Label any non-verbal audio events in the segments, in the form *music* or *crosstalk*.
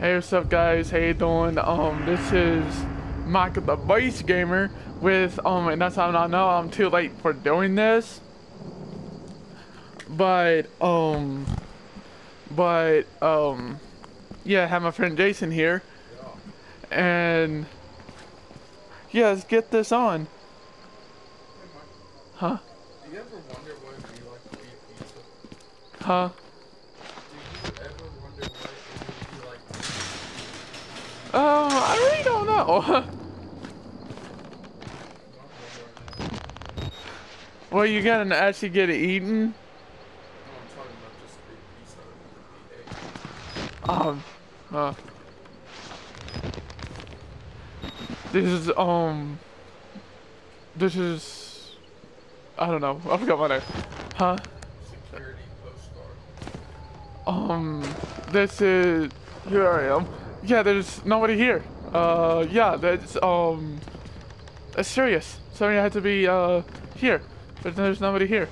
Hey, what's up, guys? How you doing? Um, this is Michael the Voice Gamer with um, and that's how I know I'm too late for doing this. But um, but um, yeah, I have my friend Jason here, and yeah, let's get this on. Huh? Do you ever wonder what it'd be like to eat pizza? Huh? Do you ever wonder what it would be like Um, I wonder? well, you gotta actually get it eaten. Um, uh, this is, um, this is, I don't know, I forgot my name. Huh? Security postcard. Um, this is, here I am. Yeah, there's nobody here. Uh, yeah, that's, um, that's serious. Somebody had to be, uh, here, but there's nobody here.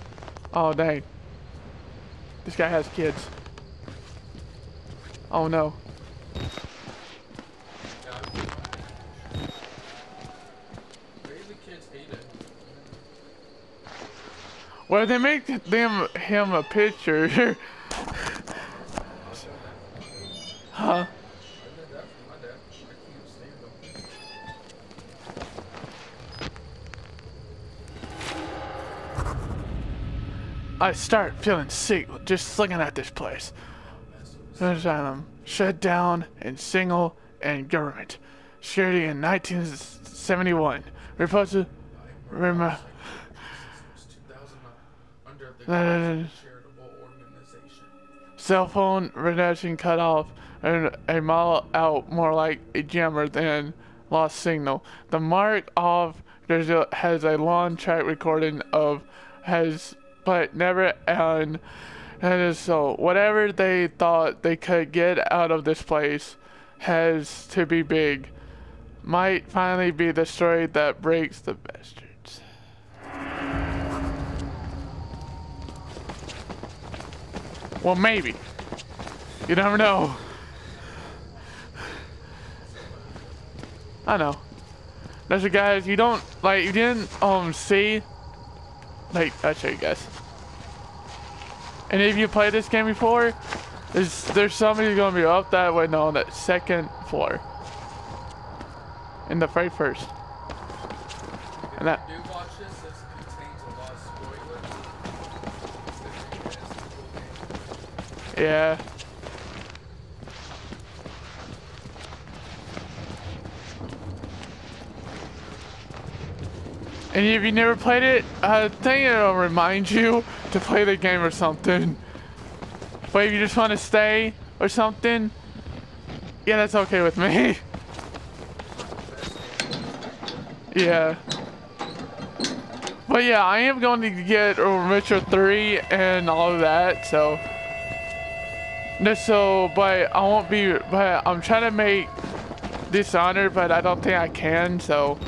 Oh, dang. This guy has kids. Oh, no. I. Well, they make them him a picture. *laughs* huh? I start feeling sick just looking at this place. Asylum shut down and single and government. Security in 1971. Reported. Remember. Since 2009, under the No, no, no, no. charitable organization. Cell phone reduction cut off and a mile out more like a jammer than lost signal. The mark of there's a, has a long track recording of has but never and and so whatever they thought they could get out of this place has to be big. Might finally be the story that breaks the bastards. Well, maybe. You never know. I know. That's the guys you don't like. You didn't um see. Like I'll show you guys. And if you played this game before, there's there's somebody gonna be up that way no, on that second floor. In the very first. And that- you do watch this, this contains a lot of spoilers. It's the cool game. Yeah. And if you never played it, I think it'll remind you to play the game or something. But if you just want to stay or something, yeah, that's okay with me. *laughs* yeah. But yeah, I am going to get Witcher 3 and all of that, so. No, so, but I won't be, but I'm trying to make Dishonored, but I don't think I can, so.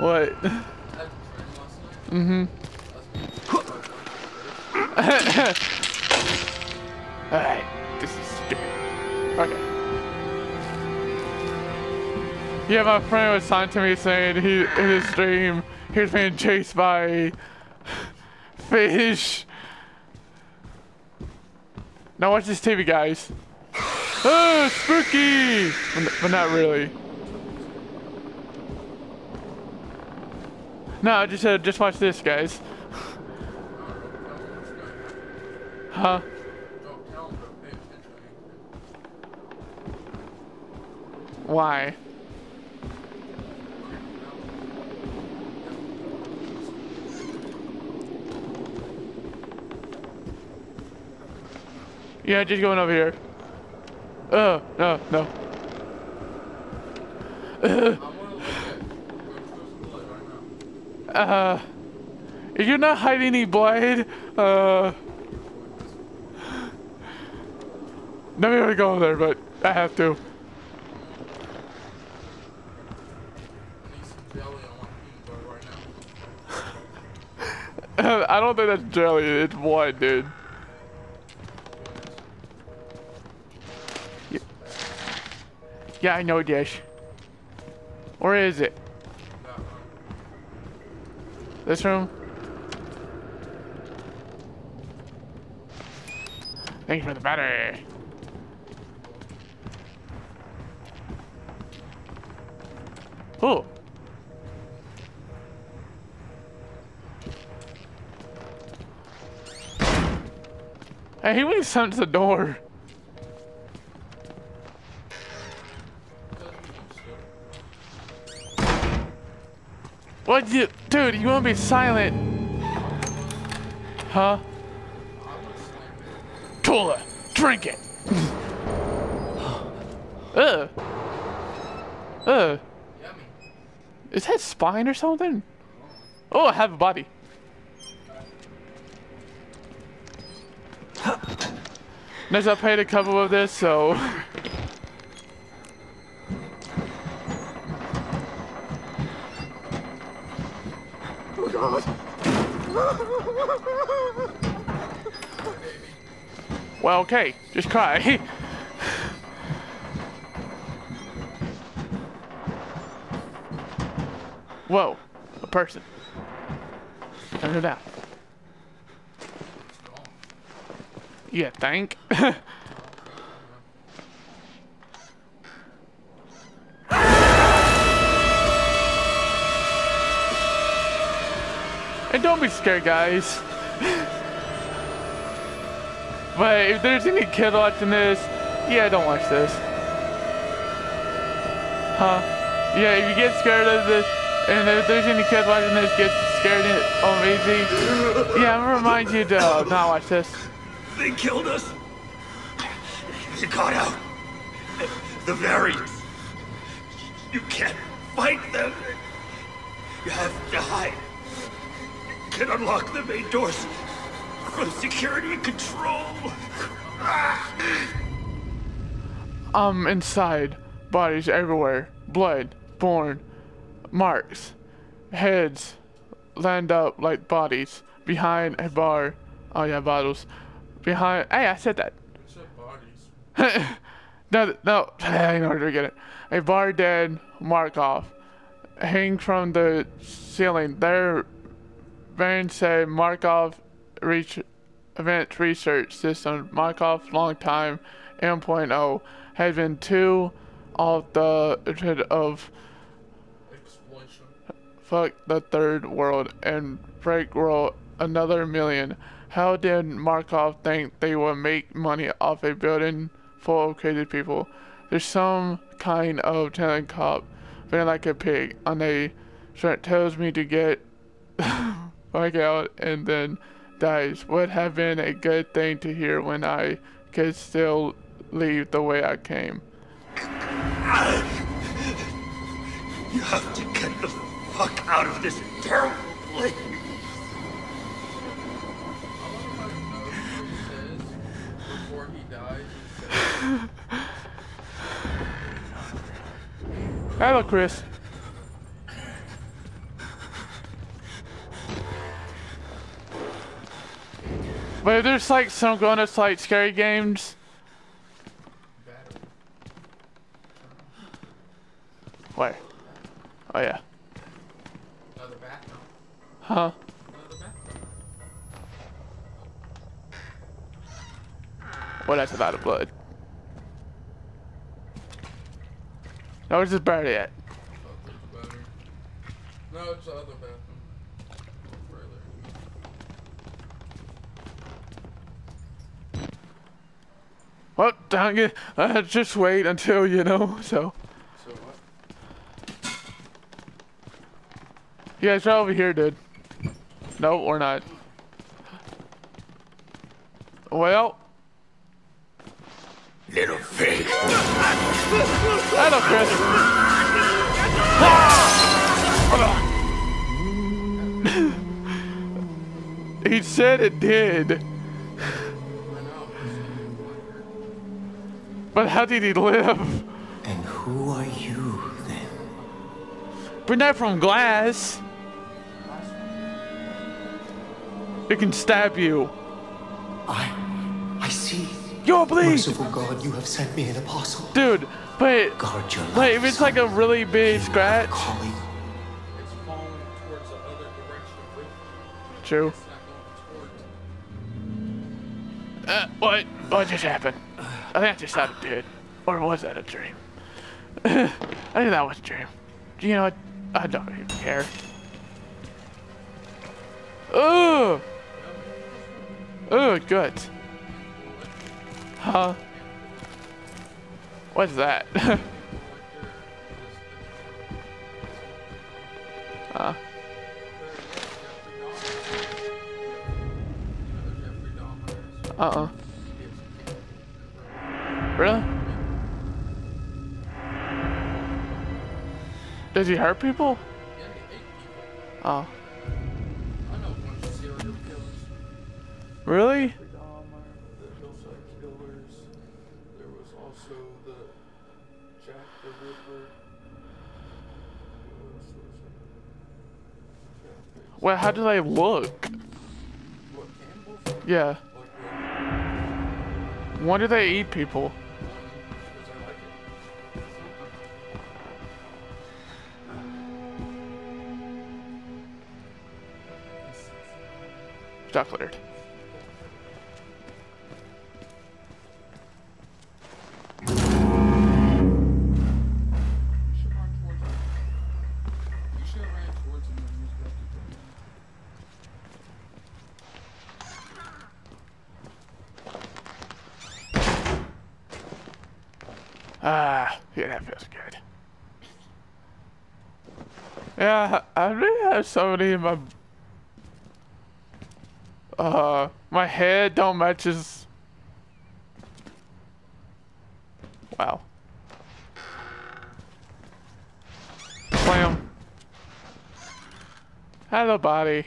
What? I had a dream last night. Mm-hmm. *laughs* I was being Alright, this is stupid. Okay. Yeah, my friend was signed to me saying he in his dream he was being chased by fish. Now watch this TV, guys. Oh, spooky! But not really. No, I just said just watch this, guys. Huh? Why? Yeah, just going over here. Oh, no, no. Uh, I want to look at Ghost's blood right now. Uh, you're not hiding any blood, uh, not gonna go there, but I have to. *laughs* I don't think that's jelly. It's one, dude. Yeah, I know this. Where is it? This room? Thank you for the battery. Oh. Hey, he went sent the door. What you, dude? You wanna be silent? Huh? Cola, drink it. Ugh. Ugh. Is that spine or something? Oh, I have a body. Next, I paid a couple of this, so. *laughs* God. Well, okay, just cry. *laughs* Whoa, a person. Turn it down. Yeah, think. *laughs* don't be scared, guys. but if there's any kid watching this, yeah, don't watch this. Huh? Yeah, if you get scared of this, and if there's any kid watching this get scared of it on easy, yeah, I'm gonna remind you to uh, *laughs* not watch this. They killed us. You got out. The variants. You can't fight them. You have to hide. Can unlock the main doors from security and control. I'm inside. Bodies everywhere. Blood. Born. Marks. Heads. Land up like bodies. Behind a bar. Oh yeah, bottles. Behind. Hey, I said that. Just bodies. *laughs* no, no. I know where to get it. A bar dead. Murkoff. Hang from the ceiling. There. Van said Murkoff reach event research system. Murkoff long time M.0 has been two of the of Explosion. fuck the third world and break world another million. How did Murkoff think they would make money off a building full of crazy people? There's some kind of talent cop feeling like a pig and they shirt tells me to get *laughs* back out and then dies. Would have been a good thing to hear when I could still leave the way I came. You have to get the fuck out of this terrible place. Hello, love how he knows what he says before he dies. He says, Hello, Chris. But if there's like some going to like scary games, battery. where? Oh yeah. Huh? Well, that's a lot of blood. No, it's just barely it. There's a battery. No, it's the other bathroom. Well, don't get. Uh, just wait until you know. So, So what? you guys are over here, dude. No, we're not. Well, Little pig. hello, Chris. he said it did, but how did he live? And who are you then? We're not from glass. It can stab you. I. I see. Yo, please, Merciful God, you have sent me an apostle. dude. But Guard your like, life, if it's like a son. really big You are scratch, calling. It's Uh, what? What just happened? I think I just a dude. Or was that a dream? *sighs* I think that was a dream. You know what? I don't even care. Ooh! Ooh, good. Huh? What's that? *laughs* uh, uh-uh. Really? Does he hurt people? Oh. Really? Well, how do they look? Yeah. When do they eat people? Cleared. Ah, yeah, that feels good. Yeah, I really have so many in my. Uh, my head don't matches. Wow. Slam. Hello, body.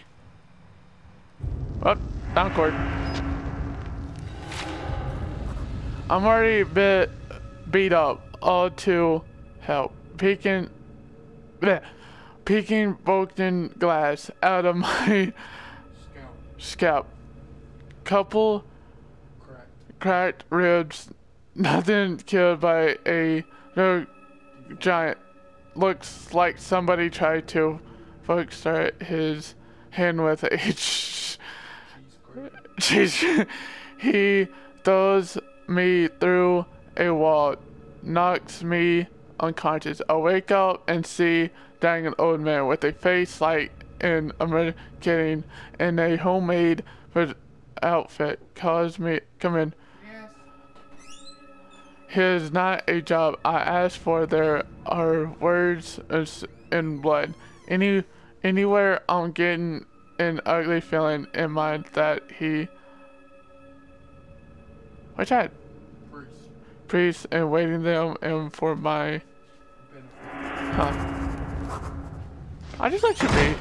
Oh, down court. I'm already bit beat up. All to help. Peeking, bleh, peeking broken glass out of *laughs* my Scout. scalp. Couple Cracked. cracked ribs. Nothing killed by a giant. Looks like somebody tried to start his hand with a *laughs* *laughs* he throws me through a wall, knocks me unconscious. I wake up and see dying an old man with a face like an American in a homemade outfit. Calls me, come in. Yes. Here's not a job I asked for. There are words in blood. Any anywhere I'm getting an ugly feeling in mind that he. What's that? Priest. Priest and waiting them and for my. Huh. I just let you be.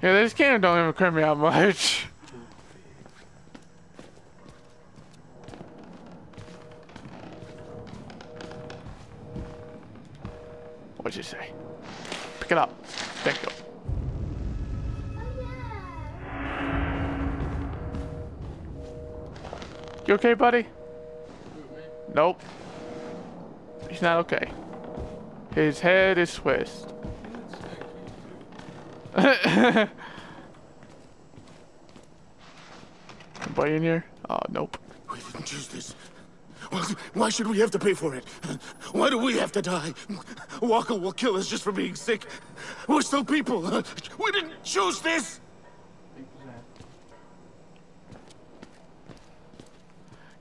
Yeah, this game don't even creep me out much. *laughs* You okay, buddy? Nope. He's not okay. His head is twist. He didn't say he Anybody in here? Oh, nope. We didn't choose this. Why, why should we have to pay for it? Why do we have to die? Walker will kill us just for being sick. We're still people. We didn't choose this.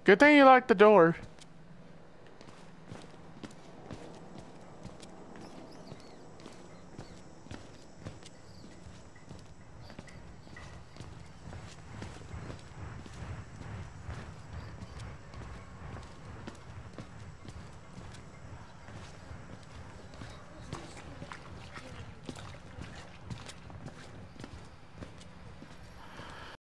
Good thing you locked the door.